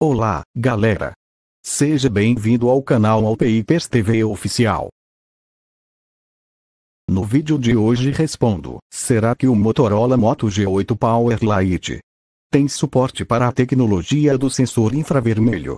Olá, galera! Seja bem-vindo ao canal Alpeipers TV Oficial. No vídeo de hoje respondo, será que o Motorola Moto G8 Power Lite tem suporte para a tecnologia do sensor infravermelho?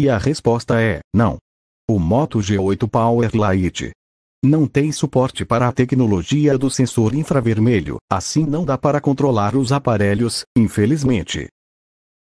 E a resposta é, não. O Moto G8 Power Lite não tem suporte para a tecnologia do sensor infravermelho, assim não dá para controlar os aparelhos, infelizmente.